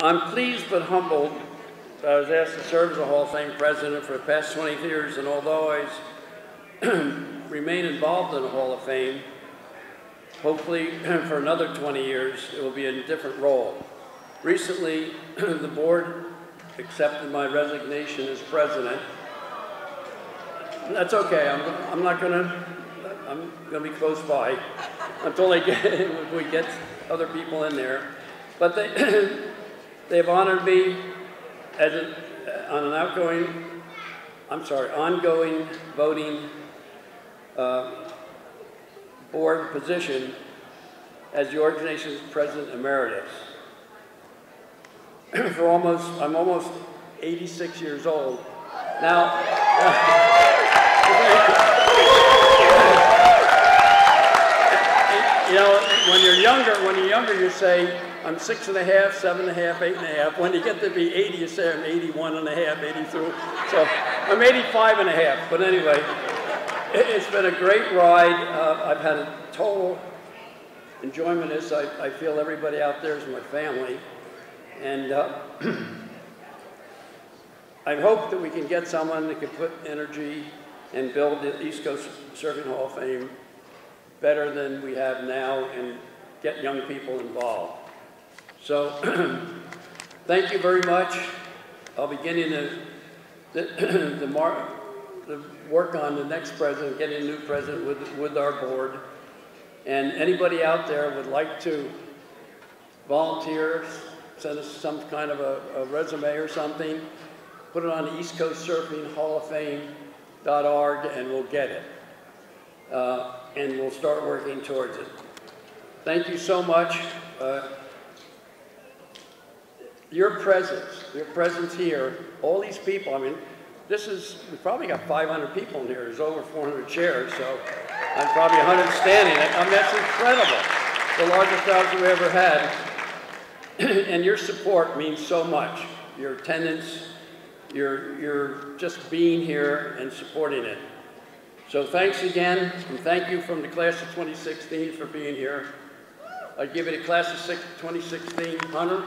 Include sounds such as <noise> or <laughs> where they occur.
I'm pleased but humbled that I was asked to serve as a Hall of Fame president for the past 20 years, and although I <clears throat> remain involved in the Hall of Fame, hopefully <clears throat> for another 20 years, it will be in a different role. Recently, <clears throat> the board accepted my resignation as president. That's okay, I'm, I'm not gonna, I'm gonna be close by <laughs> until they get, <laughs> we get other people in there. But they, <coughs> they've honored me as a, on an outgoing, I'm sorry, ongoing voting uh, board position as the organization's president emeritus. <coughs> For almost, I'm almost 86 years old. Now, <laughs> younger, when you're younger, you say, I'm six and a half, seven and a half, eight and a half. When you get to be 80, you say I'm 81 and a half, 82. So I'm 85 and a half. But anyway, it- it's been a great ride. Uh, I've had a total enjoyment this. I, I feel everybody out there is my family. And uh, <clears throat> I hope that we can get someone that can put energy and build the East Coast Surfing Hall of Fame better than we have now and get young people involved. So, <clears throat> thank you very much. I'll be getting the, the, <clears throat> the, mar- the work on the next president, getting a new president with, with our board. And anybody out there would like to volunteer, send us some kind of a, a resume or something, put it on East Coast Surfing Hall of Fame.org and we'll get it. Uh, and we'll start working towards it. Thank you so much. Uh, your presence, your presence here, all these people, I mean, this is, we probably got 500 people in here. There's over 400 chairs, so I'm probably 100 standing. I mean, that's incredible. The largest crowds we ever had. <clears throat> and your support means so much. Your attendance, your, your just being here and supporting it. So thanks again, and thank you from the class of 2016 for being here. I give it a class of six- 2016 Hunter.